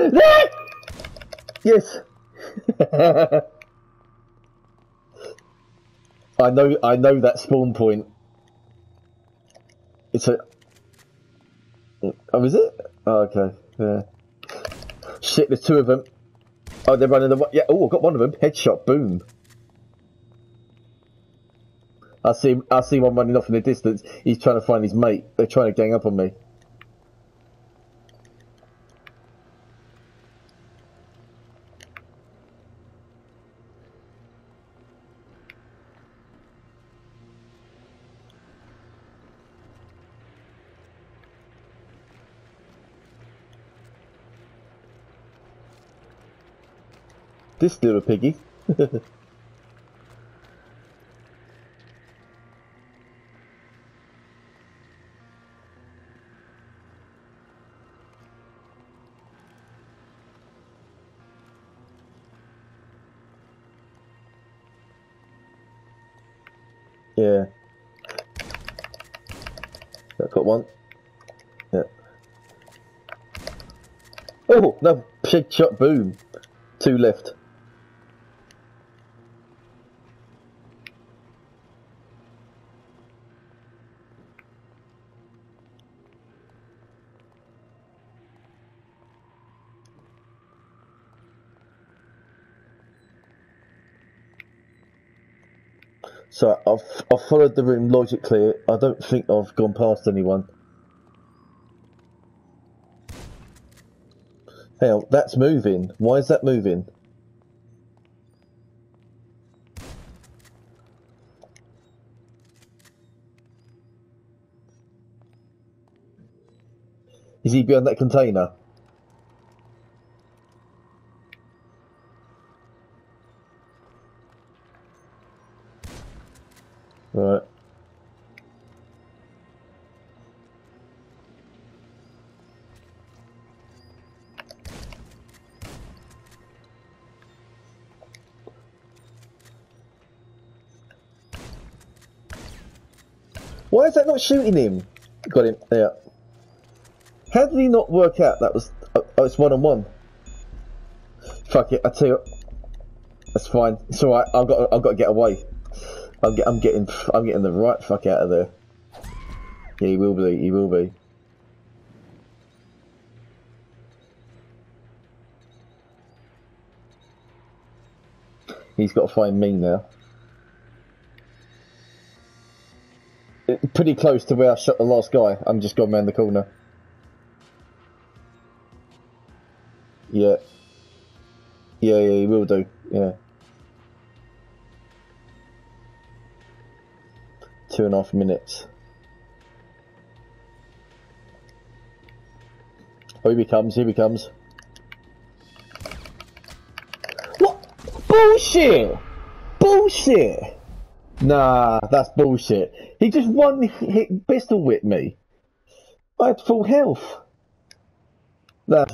yes. I know. I know that spawn point. It's a. Oh, is it? Oh, okay. Yeah. Shit, there's two of them. Oh, they're running the. Yeah. Oh, I got one of them. Headshot. Boom. I see. I see one running off in the distance. He's trying to find his mate. They're trying to gang up on me. This little piggy. yeah. I got one. Yeah. Oh, no, pig shot, boom. Two left. So I've I've followed the room logically. I don't think I've gone past anyone. Hell, that's moving. Why is that moving? Is he behind that container? Right. Why is that not shooting him? Got him. Yeah. How did he not work out that was? Oh, it's one on one. Fuck it. I tell you. That's fine. It's all right. I've got. I've got to get away. I'm, I'm getting. I'm getting the right fuck out of there. Yeah, he will be. He will be. He's got to find me now. Pretty close to where I shot the last guy. I'm just gone round the corner. Yeah. Yeah, yeah, he will do. Yeah. Two and a half minutes. Oh, here he comes, here he comes. What? Bullshit! Bullshit! Nah, that's bullshit. He just one hit pistol whipped me. I had full health. That's